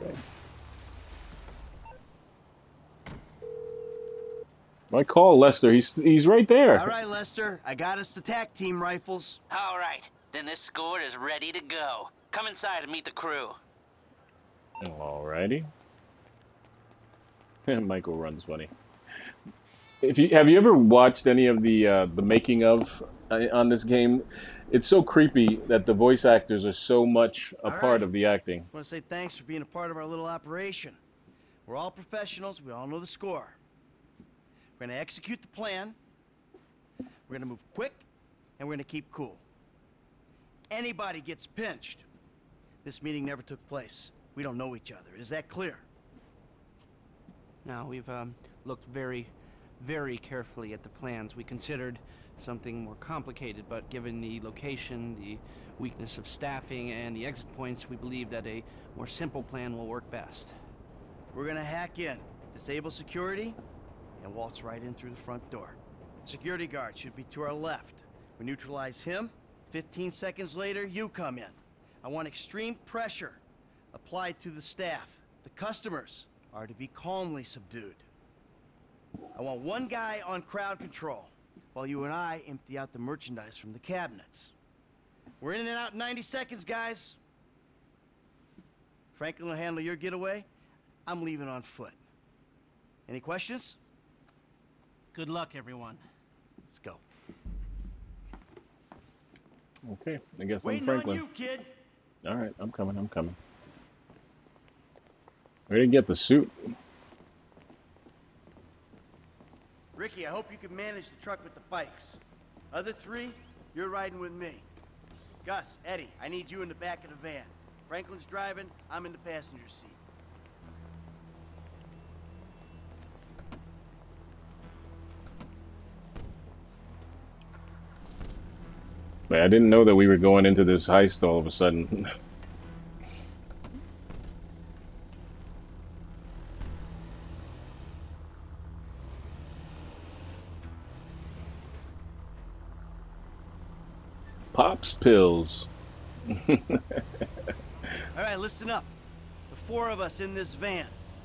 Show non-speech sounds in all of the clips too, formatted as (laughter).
Okay. I call Lester. He's he's right there. All right, Lester. I got us the tac team rifles. All right, then this squad is ready to go. Come inside and meet the crew. Alrighty. (laughs) Michael runs funny. If you have you ever watched any of the uh, the making of uh, on this game, it's so creepy that the voice actors are so much a All part right. of the acting. I want to say thanks for being a part of our little operation. We're all professionals. We all know the score. We're going to execute the plan. We're going to move quick, and we're going to keep cool. Anybody gets pinched. This meeting never took place. We don't know each other. Is that clear? Now, we've um, looked very, very carefully at the plans. We considered something more complicated, but given the location, the weakness of staffing, and the exit points, we believe that a more simple plan will work best. We're going to hack in, disable security, and waltz right in through the front door. Security guard should be to our left. We neutralize him. 15 seconds later, you come in. I want extreme pressure applied to the staff. The customers are to be calmly subdued. I want one guy on crowd control, while you and I empty out the merchandise from the cabinets. We're in and out in 90 seconds, guys. Franklin will handle your getaway. I'm leaving on foot. Any questions? Good luck, everyone. Let's go. Okay, I guess I'm Waiting Franklin. on you, kid. All right, I'm coming. I'm coming. Ready to get the suit. Ricky, I hope you can manage the truck with the bikes. Other three, you're riding with me. Gus, Eddie, I need you in the back of the van. Franklin's driving, I'm in the passenger seat. Wait, I didn't know that we were going into this heist all of a sudden. (laughs) Pops pills. (laughs) All right, listen up. The four of us in this van,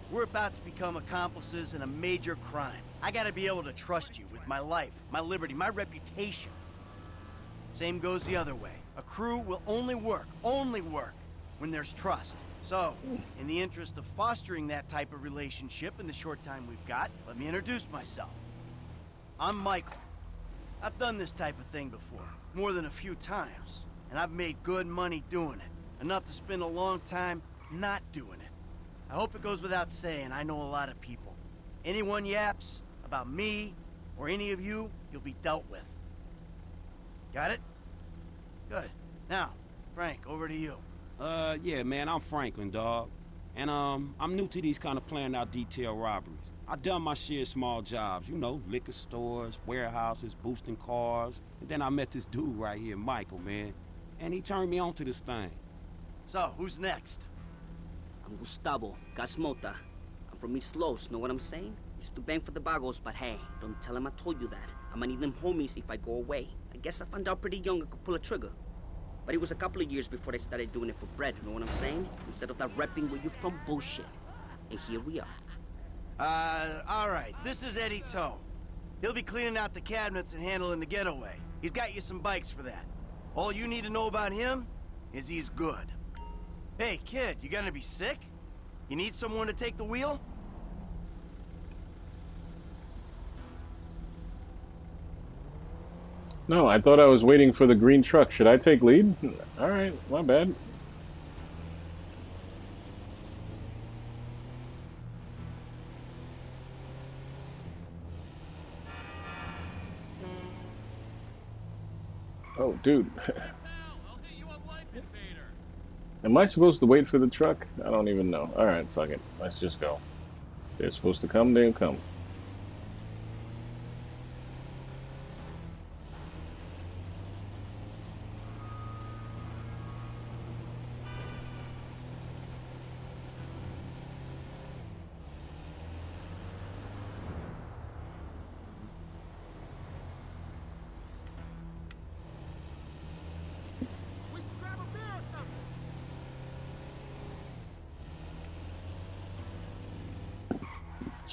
we're about to become accomplices in a major crime. I gotta be able to trust you with my life, my liberty, my reputation. Same goes the other way. A crew will only work, only work, when there's trust. So, in the interest of fostering that type of relationship in the short time we've got, let me introduce myself. I'm Michael. I've done this type of thing before, more than a few times, and I've made good money doing it. Enough to spend a long time not doing it. I hope it goes without saying, I know a lot of people. Anyone yaps about me or any of you, you'll be dealt with. Got it? Good. Now, Frank, over to you. Uh, yeah, man, I'm Franklin, dog. And, um, I'm new to these kind of planned out detail robberies. I done my share of small jobs, you know, liquor stores, warehouses, boosting cars. And then I met this dude right here, Michael, man. And he turned me on to this thing. So, who's next? I'm Gustavo Gasmota. I'm from East Los, know what I'm saying? Used to bang for the Vagos, but hey, don't tell him I told you that. I'ma need them homies if I go away. I guess I found out pretty young I could pull a trigger. But it was a couple of years before I started doing it for bread, know what I'm saying? Instead of that repping where you from bullshit. And here we are. Uh, alright, this is Eddie Toh. He'll be cleaning out the cabinets and handling the getaway. He's got you some bikes for that. All you need to know about him is he's good. Hey, kid, you gonna be sick? You need someone to take the wheel? No, I thought I was waiting for the green truck. Should I take lead? All right, my bad. Oh, dude. (laughs) Am I supposed to wait for the truck? I don't even know. All right, fuck it. Let's just go. They're supposed to come, they'll come.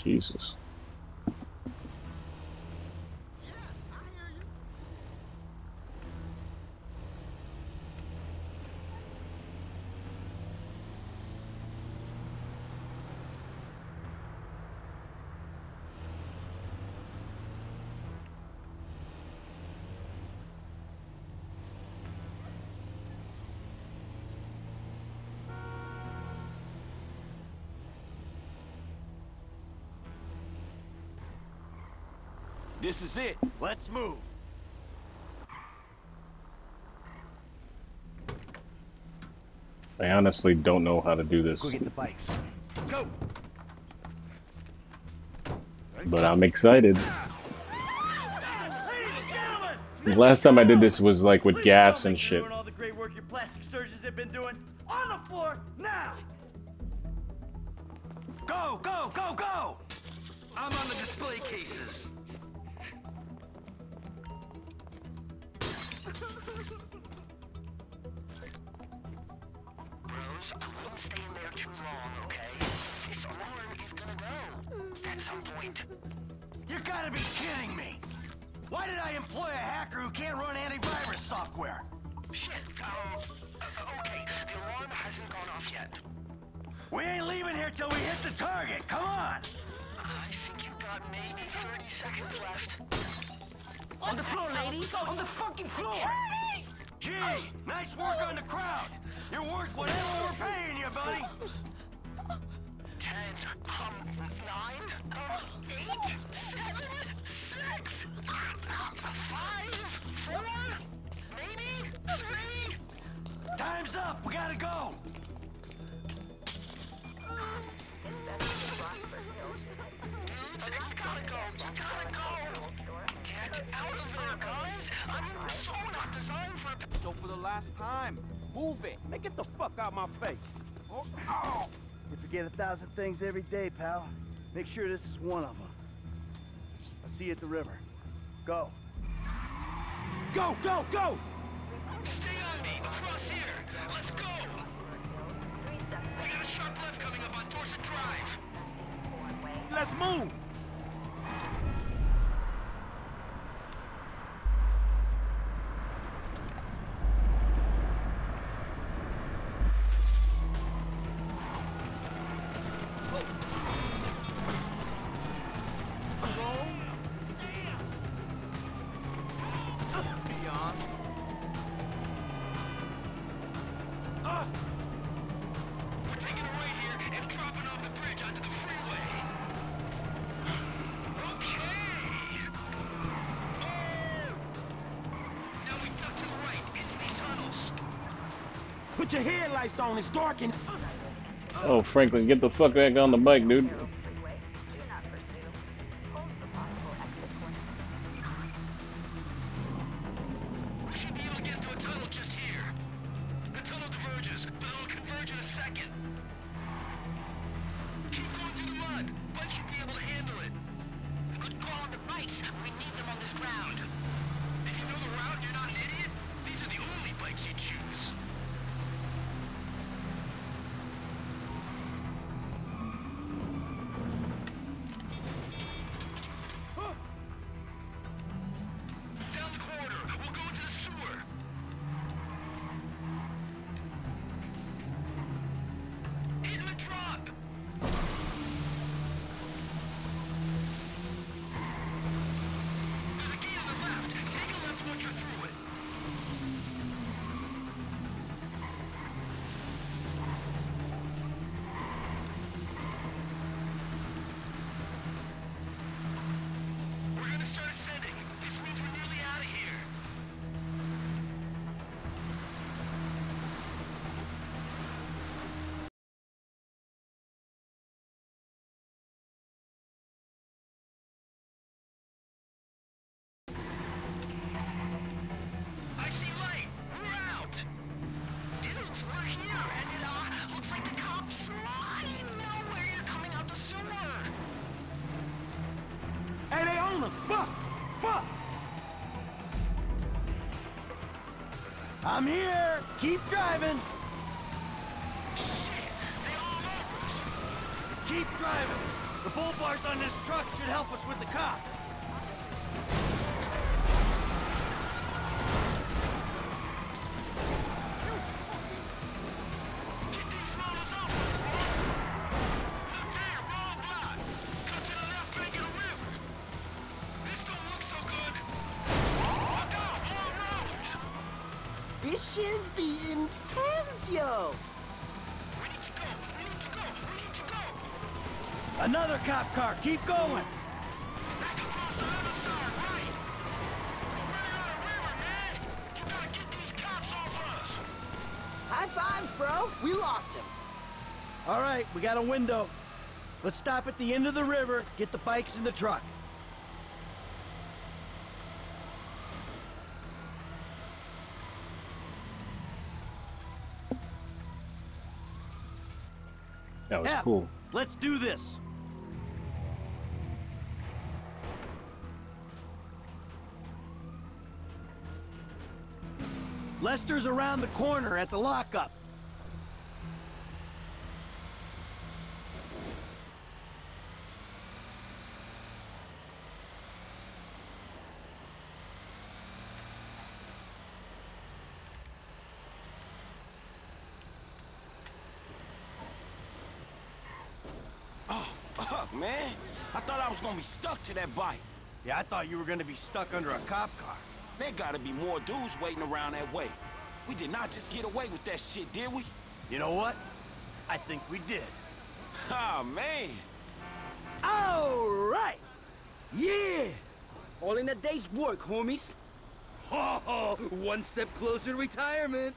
Jesus. This is it. Let's move. I honestly don't know how to do this, Go get the bikes. Go! but I'm excited. The last time I did this was like with gas and shit. All the great work your plastic surgeons have been doing on the floor now. Go, go, go, go! I'm on the display cases. Bros, I wouldn't stay in there too long, okay? This alarm is gonna go. At some point. You gotta be kidding me! Why did I employ a hacker who can't run antivirus software? Shit, um, uh, okay, the alarm hasn't gone off yet. We ain't leaving here till we hit the target. Come on! I think you've got maybe 30 seconds left. On the floor, lady! On the fucking floor! Gee, nice work on the crowd. You're worth whatever we're paying you, buddy. 10, um, 9, um, 8, 7, 6, 5, 4, maybe 3. Time's up. We gotta go. Dudes, you gotta go, you gotta go. Get out of there, guys. I'm so not designed for a So for the last time, move it. Hey, get the fuck out of my face! Oh, You forget a thousand things every day, pal. Make sure this is one of them. I'll see you at the river. Go. Go, go, go! Stay on me, across here. Let's go. We got a sharp left coming up on Dorset Drive. Let's move! Put your headlights on, it's dark and... Oh, Franklin, get the fuck back on the bike, dude. Fuck! Fuck! I'm here. Keep driving. Shit, they all over us. Keep driving. The bull bars on this truck should help us with the cops. This shit's be intense, yo. We need to go. We need to go. We need to go. Another cop car. Keep going. Back across the other side, right. We're running out of river, man. You gotta get these cops off us. High fives, bro. We lost him. All right, we got a window. Let's stop at the end of the river, get the bikes in the truck. That was F, cool. Let's do this. Lester's around the corner at the lockup. Oh, fuck, man. I thought I was gonna be stuck to that bike. Yeah, I thought you were gonna be stuck under a cop car. There gotta be more dudes waiting around that way. We did not just get away with that shit, did we? You know what? I think we did. (laughs) Ah, man. All right. Yeah. All in a day's work, homies. (laughs) Oh, one step closer to retirement.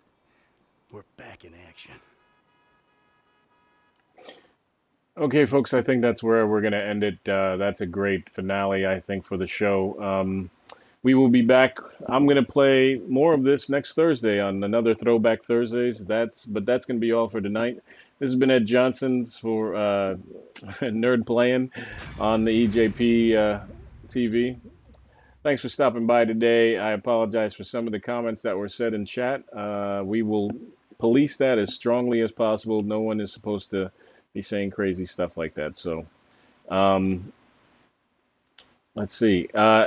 We're back in action. Okay, folks, I think that's where we're going to end it. Uh, that's a great finale, I think, for the show. Um, we will be back. I'm going to play more of this next Thursday on another Throwback Thursdays. That's but that's going to be all for tonight. This has been Ed Johnson's for uh, (laughs) Nerd Playing on the EJP uh, TV. Thanks for stopping by today. I apologize for some of the comments that were said in chat. Uh, we will police that as strongly as possible. No one is supposed to be saying crazy stuff like that. So, um, let's see. Uh,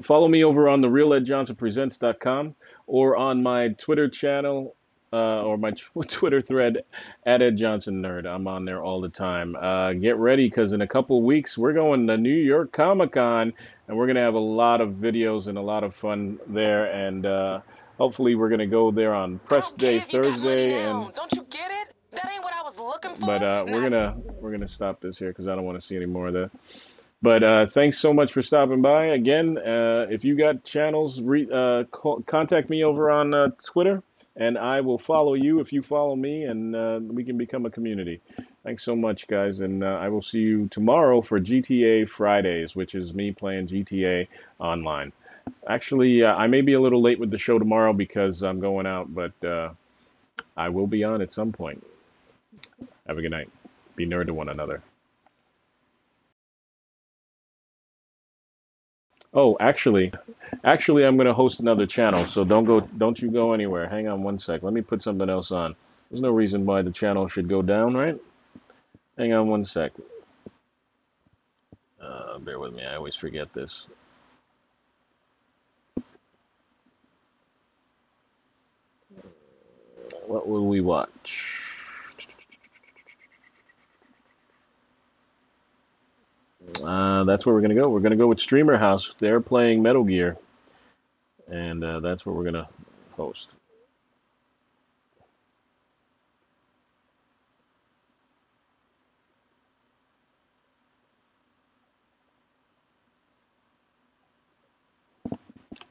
follow me over on the real Ed Johnson Presents.com or on my Twitter channel uh, or my tw- (laughs) Twitter thread at Ed Johnson Nerd. I'm on there all the time. Uh, get ready because in a couple weeks we're going to New York Comic Con and we're going to have a lot of videos and a lot of fun there. And uh, hopefully we're going to go there on Press Day Thursday and Don't you get it? That ain't what I was looking for. but uh, we're gonna we're gonna stop this here because I don't want to see any more of that. But uh, thanks so much for stopping by again. Uh, if you got channels, re- uh, call, contact me over on uh, Twitter, and I will follow you if you follow me, and uh, we can become a community. Thanks so much, guys, and uh, I will see you tomorrow for GTA Fridays, which is me playing GTA online. Actually, uh, I may be a little late with the show tomorrow because I'm going out, but uh, I will be on at some point. Have a good night. Be nerd to one another. Oh, actually, actually, I'm going to host another channel, so don't go, don't you go anywhere. Hang on one sec. Let me put something else on. There's no reason why the channel should go down, right? Hang on one sec. Uh, bear with me. I always forget this. What will we watch? Uh, that's where we're going to go. We're going to go with Streamer House. They're playing Metal Gear. And uh, that's where we're going to host.